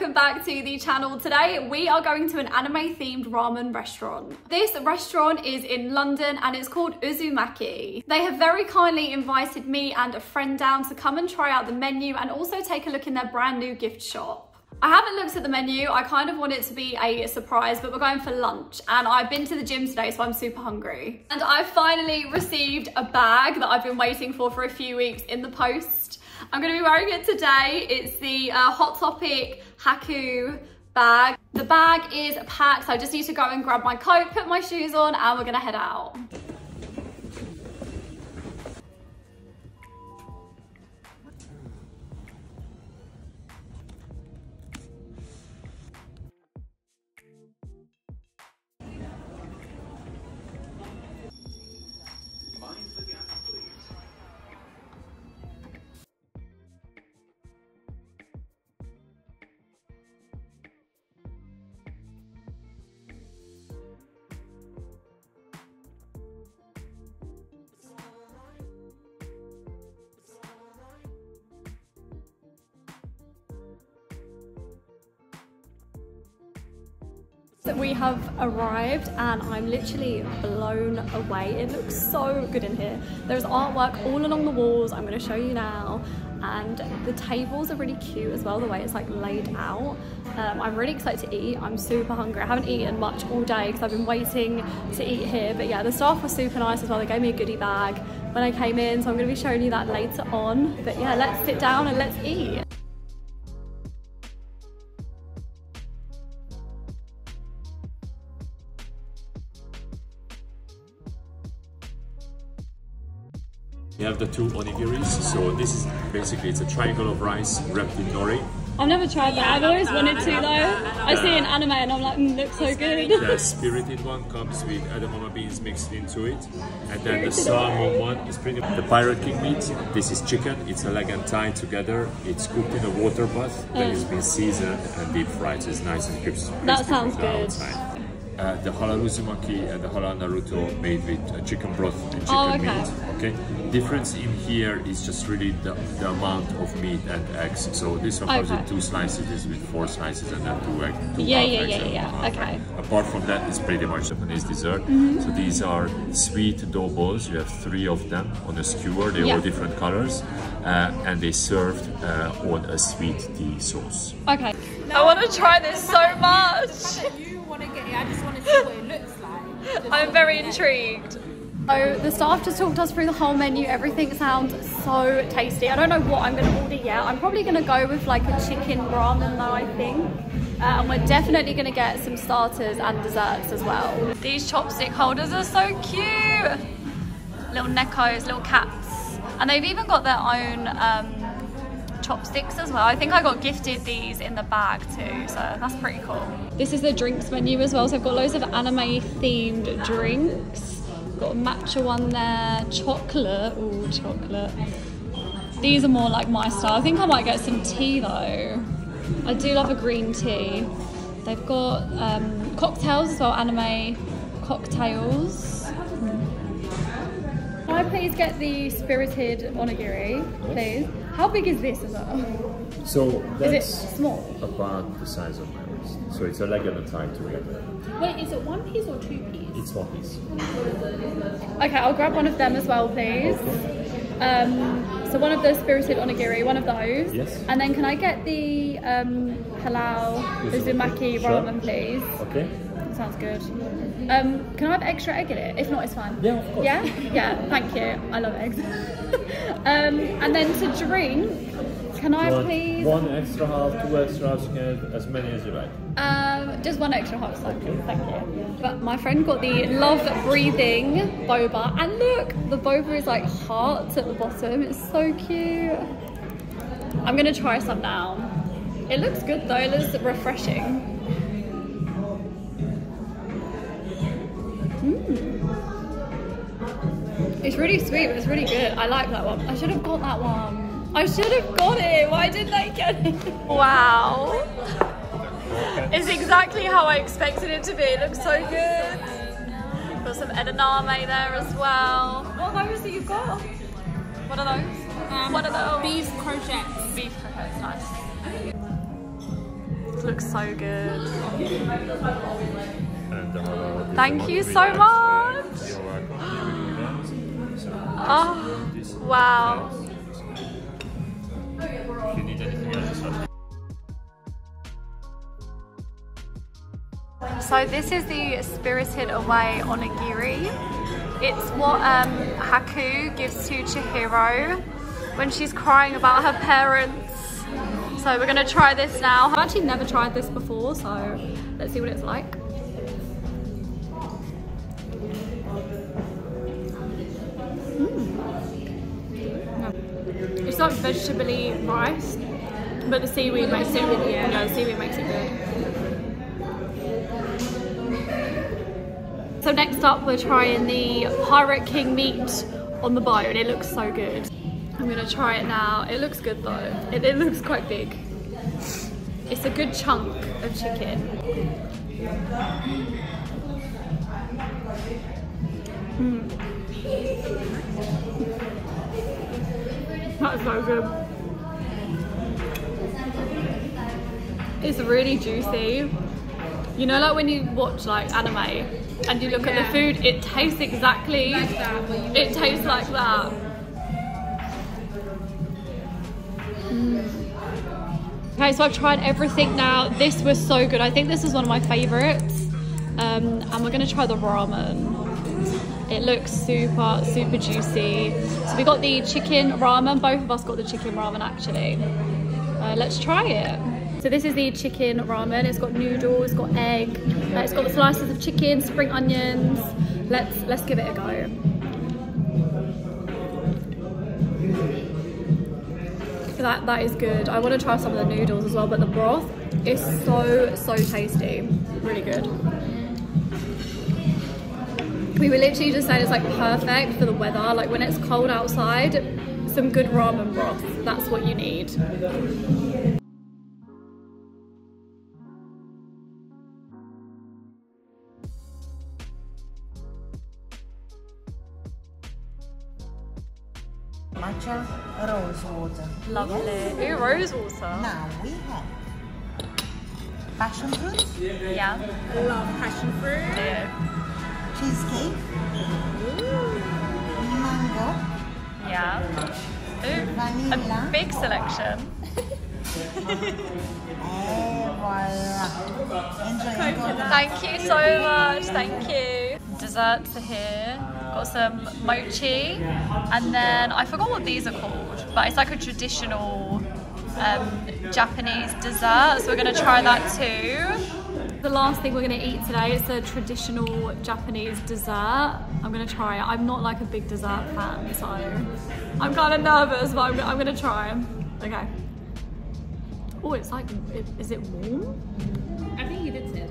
welcome back to the channel. Today we are going to an anime themed ramen restaurant. This restaurant is in London and it's called Uzumaki. They have very kindly invited me and a friend down to come and try out the menu and also take a look in their brand new gift shop. I haven't looked at the menu. I kind of want it to be a surprise, but we're going for lunch. And I've been to the gym today, so I'm super hungry. And I finally received a bag that I've been waiting for for a few weeks in the post. I'm gonna be wearing it today. It's the uh, Hot Topic Haku bag. The bag is packed, so I just need to go and grab my coat, put my shoes on, and we're gonna head out. We have arrived and I'm literally blown away. It looks so good in here. There's artwork all along the walls. I'm going to show you now. And the tables are really cute as well, the way it's like laid out. Um, I'm really excited to eat. I'm super hungry. I haven't eaten much all day because I've been waiting to eat here. But yeah, the staff were super nice as well. They gave me a goodie bag when I came in. So I'm going to be showing you that later on. But yeah, let's sit down and let's eat. You have the two onigiris. So this is basically it's a triangle of rice wrapped in nori. I've never tried that. I've always wanted to though. I see an anime and I'm like, mm, looks so good. The spirited one comes with edamame beans mixed into it. And then the salmon one is pretty The Pirate King meat, this is chicken. It's a leg and thigh together. It's cooked in a water bath. Then it's been seasoned and deep fried. So it's nice and crisp. That sounds good. Outside. Uh, the halal uzumaki and the halal naruto made with uh, chicken broth and chicken Oh, okay. meat. Okay. Difference in here is just really the, the amount of meat and eggs. So this one comes Okay. with two slices, this with four slices, and then two egg. Two Yeah, half yeah, eggs yeah, and yeah, one okay. egg. Apart from that, it's pretty much Japanese dessert. Mm-hmm. So these are sweet dough balls. You have three of them on a skewer. They're Yeah. all different colors, uh, and they served uh, on a sweet tea sauce. Okay. I want to try this so much. I just want to see what it looks like. I'm very intrigued. So the staff just talked us through the whole menu. Everything sounds so tasty. I don't know what I'm going to order yet. I'm probably going to go with like a chicken ramen though, I think. Uh, and we're definitely going to get some starters and desserts as well. These chopstick holders are so cute. Little nekos, little cats. And they've even got their own um, chopsticks as well. I think I got gifted these in the bag too, so that's pretty cool. This is the drinks menu as well, so I've got loads of anime themed drinks. Got a matcha one there, chocolate, ooh, chocolate. These are more like my style. I think I might get some tea though. I do love a green tea. They've got um, cocktails as well, anime cocktails. Can I please get the spirited onigiri, please? How big is this as well? So Is it small? about the size of my wrist. So it's a leg and a together. Wait, is it one piece or two piece? It's one piece. Okay, I'll grab one of them as well, please. Um, so one of the spirited onigiri, one of those. Yes. And then can I get the um, halal uzumaki Sure. ramen, please? Okay. That sounds good. Um, can I have extra egg in it? If not, it's fine. Yeah, of course. Yeah? Yeah, thank you. I love eggs. um, and then to drink, can I One, please... one extra half, two extra halves, you can have as many as you like. Um, just one extra hot sauce, please. Thank you. But my friend got the love breathing boba, and look, the boba is like hearts at the bottom. It's so cute. I'm gonna try some now. It looks good though. It looks refreshing. Mm. It's really sweet, but it's really good. I like that one. I should have got that one. I should have got it. Why didn't I get it? Wow. It's exactly how I expected it to be. It looks so good. Got some edamame there as well. What are those that you've got? What are those? Um, what are those? Beef croquettes. Beef croquettes, nice. looks so good. Thank you so much. Oh, wow. So this is the Spirited Away onigiri. It's what um, Haku gives to Chihiro when she's crying about her parents. So we're gonna try this now. I've actually never tried this before, so let's see what it's like. Like vegetably rice, but the seaweed makes it. Yeah, the seaweed makes it good. So next up we're trying the Pirate King meat on the bone. It looks so good. I'm gonna try it now. It looks good though. It, it looks quite big. It's a good chunk of chicken. That's so good. It's really juicy. You know, like when you watch like anime and you look at the food, it tastes exactly. It tastes like that. Mm. Okay, so I've tried everything now. This was so good. I think this is one of my favorites. Um, and we're gonna try the ramen. It looks super, super juicy. So we got the chicken ramen. Both of us got the chicken ramen actually. Uh, let's try it. So this is the chicken ramen. It's got noodles, it's got egg, uh, it's got the slices of chicken, spring onions. Let's let's give it a go. That that is good. I want to try some of the noodles as well, but the broth is so so tasty. Really good. We were literally just saying it's like perfect for the weather. Like when it's cold outside, some good ramen broth. That's what you need. matcha rose water. Lovely. Ooh, rose water. Now we have passion fruit, Yeah. Love passion fruit. Cheesecake, mango, Yeah. Ooh, vanilla, a big selection. and voila. Enjoy your coconut. Thank you so much. Thank you. Desserts are here. Got some mochi, and then I forgot what these are called, but it's like a traditional um, Japanese dessert. So we're gonna try that too. The last thing we're gonna eat today is a traditional Japanese dessert. I'm gonna try it. I'm not like a big dessert fan, so I'm kind of nervous, but I'm, I'm gonna try. Okay. Oh, it's like, is it warm? I think you did say it.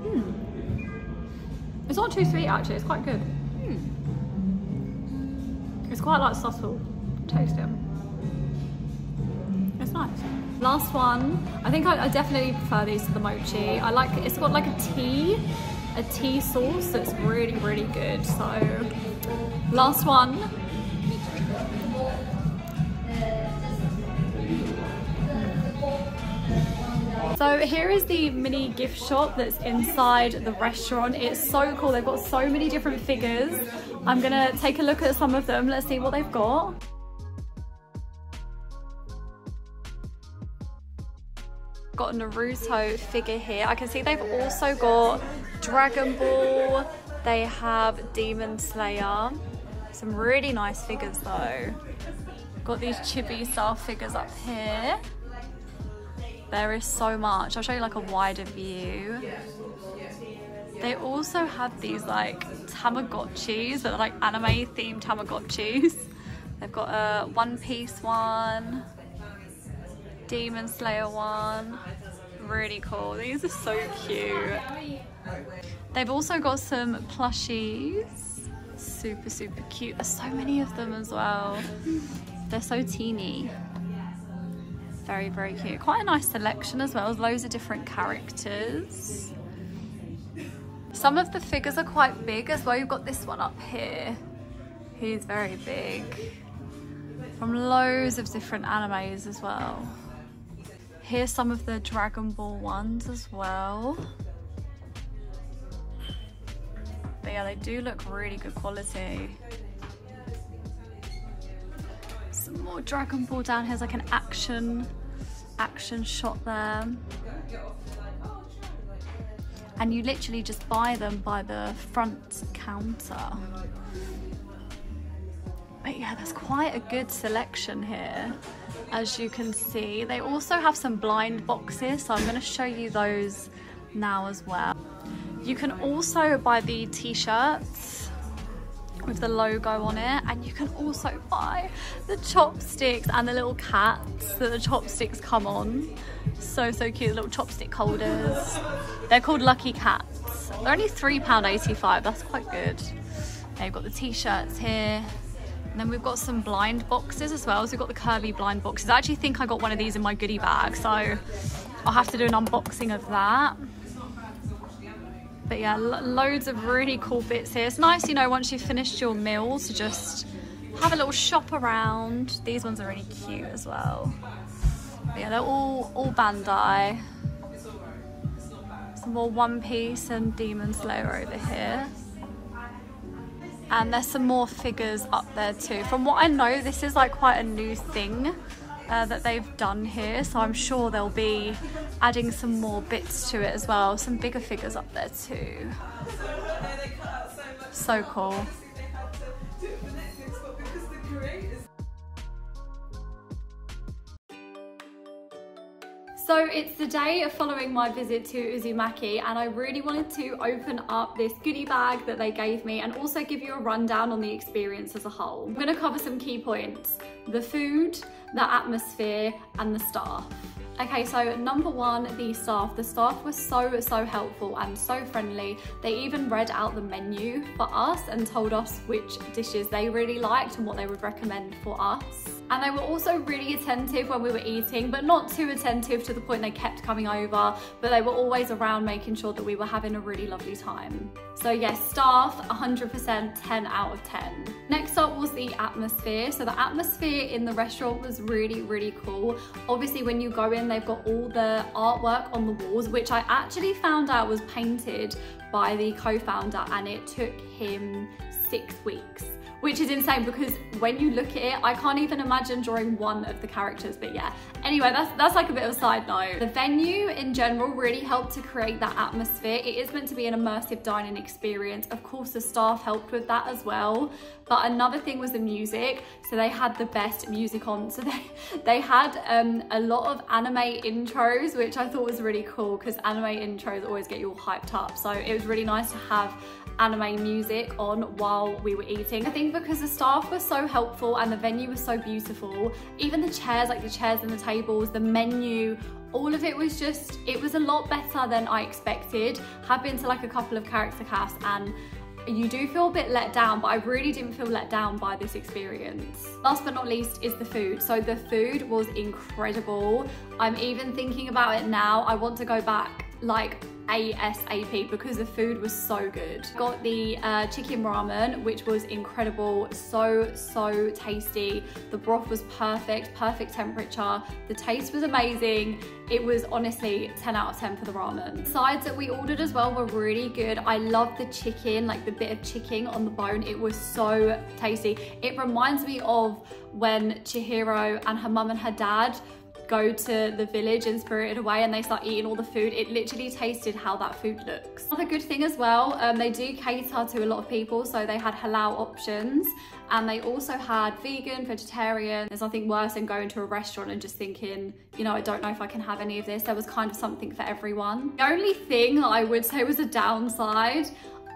Hmm. It's not too sweet actually, it's quite good. Hmm. It's quite like subtle tasting. Last one, I think I, I definitely prefer these to the mochi. I like, it's got like a tea, a tea sauce that's really, really good. So, last one. So here is the mini gift shop that's inside the restaurant. It's so cool. They've got so many different figures. I'm gonna take a look at some of them. Let's see what they've got. Got a Naruto figure here. I can see they've also got Dragon Ball. They have Demon Slayer. Some really nice figures though. Got these chibi style figures up here. There is so much. I'll show you like a wider view. They also have these like Tamagotchis, but like anime themed Tamagotchis. They've got a One Piece one, Demon Slayer one. Really cool. These are so cute. They've also got some plushies. Super, super cute. There's so many of them as well. They're so teeny. Very, very cute. Quite a nice selection as well. Loads of different characters. Some of the figures are quite big as well. You've got this one up here. He's very big. from loads of different animes as well. Here's some of the Dragon Ball ones as well. But yeah, they do look really good quality. Some more Dragon Ball down here. There's like an action, action shot there. And you literally just buy them by the front counter. But yeah, there's quite a good selection here, as you can see. They also have some blind boxes, so I'm gonna show you those now as well. You can also buy the t-shirts with the logo on it and you can also buy the chopsticks and the little cats that the chopsticks come on. So, so cute, little chopstick holders. They're called Lucky Cats. They're only £3.85, that's quite good. You've got the t-shirts here. And then we've got some blind boxes as well. So we've got the Kirby blind boxes. I actually think I got one of these in my goodie bag. So I'll have to do an unboxing of that. But yeah, lo loads of really cool bits here. It's nice, you know, once you've finished your meal to just have a little shop around. These ones are really cute as well. But yeah, they're all, all Bandai. Some more One Piece and Demon Slayer over here. And there's some more figures up there too. From what I know, this is like quite a new thing uh, that they've done here. So I'm sure they'll be adding some more bits to it as well. Some bigger figures up there too. So cool. So it's the day following my visit to Uzumaki and I really wanted to open up this goodie bag that they gave me and also give you a rundown on the experience as a whole. I'm gonna cover some key points. The food, the atmosphere and the staff. Okay, so number one, the staff. The staff were so, so helpful and so friendly. They even read out the menu for us and told us which dishes they really liked and what they would recommend for us. And they were also really attentive when we were eating, but not too attentive to the point they kept coming over, but they were always around making sure that we were having a really lovely time. So yes, staff, 100% 10 out of 10. Next up was the atmosphere. So the atmosphere in the restaurant was really, really cool. Obviously when you go in, they've got all the artwork on the walls, which I actually found out was painted by the co-founder and it took him six weeks which is insane because when you look at it, I can't even imagine drawing one of the characters, but yeah. Anyway, that's, that's like a bit of a side note. The venue in general really helped to create that atmosphere. It is meant to be an immersive dining experience. Of course, the staff helped with that as well. But another thing was the music. So they had the best music on. So they, they had um, a lot of anime intros, which I thought was really cool because anime intros always get you all hyped up. So it was really nice to have anime music on while we were eating. I think because the staff were so helpful and the venue was so beautiful, even the chairs, like the chairs and the tables, the menu, all of it was just, it was a lot better than I expected. Have been to like a couple of character casts and you do feel a bit let down, but I really didn't feel let down by this experience. Last but not least is the food. So the food was incredible. I'm even thinking about it now. I want to go back like ASAP because the food was so good. Got the uh, chicken ramen, which was incredible, so, so tasty. The broth was perfect, perfect temperature. The taste was amazing. It was honestly 10 out of 10 for the ramen. Sides that we ordered as well were really good. I love the chicken, like the bit of chicken on the bone. It was so tasty. It reminds me of when Chihiro and her mum and her dad go to the village in Spirited Away and they start eating all the food, it literally tasted how that food looks. Another good thing as well, um, they do cater to a lot of people, so they had halal options and they also had vegan, vegetarian. There's nothing worse than going to a restaurant and just thinking, you know, I don't know if I can have any of this. There was kind of something for everyone. The only thing I would say was a downside,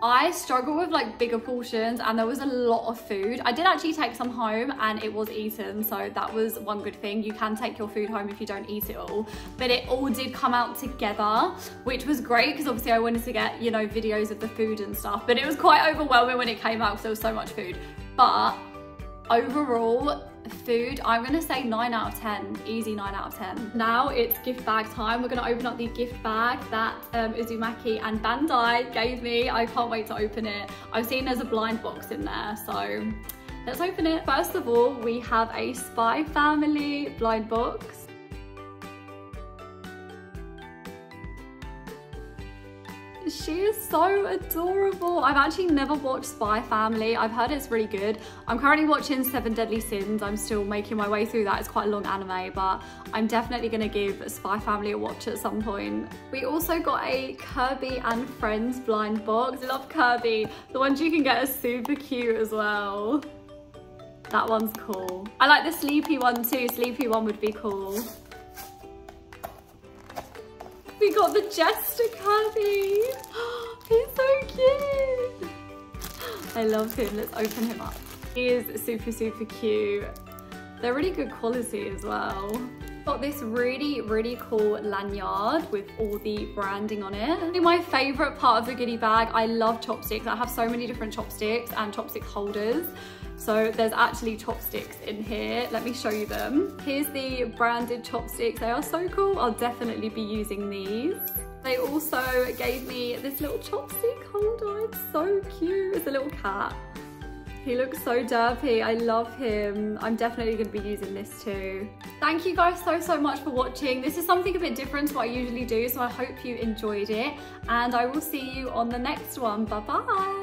I struggle with like bigger portions and there was a lot of food. I did actually take some home and it was eaten. So that was one good thing. You can take your food home if you don't eat it all, but it all did come out together, which was great because obviously I wanted to get, you know, videos of the food and stuff, but it was quite overwhelming when it came out because there was so much food. But overall, food, I'm gonna say nine out of 10, easy nine out of 10. Now it's gift bag time. We're gonna open up the gift bag that um, Uzumaki and Bandai gave me. I can't wait to open it. I've seen there's a blind box in there, so Let's open it. First of all, we have a Spy Family blind box. She is so adorable. I've actually never watched Spy Family. I've heard it's really good. I'm currently watching Seven Deadly Sins. I'm still making my way through that. It's quite a long anime, but I'm definitely gonna give Spy Family a watch at some point. We also got a Kirby and Friends blind box. I love Kirby. The ones you can get are super cute as well. That one's cool. I like the sleepy one too. Sleepy one would be cool. We got the Jester Kirby. He's so cute. I love him. Let's open him up. He is super, super cute. They're really good quality as well. Got this really, really cool lanyard with all the branding on it. My favorite part of the goodie bag, I love chopsticks. I have so many different chopsticks and chopstick holders. So there's actually chopsticks in here. Let me show you them. Here's the branded chopsticks. They are so cool. I'll definitely be using these. They also gave me this little chopstick holder. It's so cute. It's a little cat. He looks so derpy. I love him. I'm definitely going to be using this too. Thank you guys so, so much for watching. This is something a bit different to what I usually do, so I hope you enjoyed it. And I will see you on the next one. Bye-bye.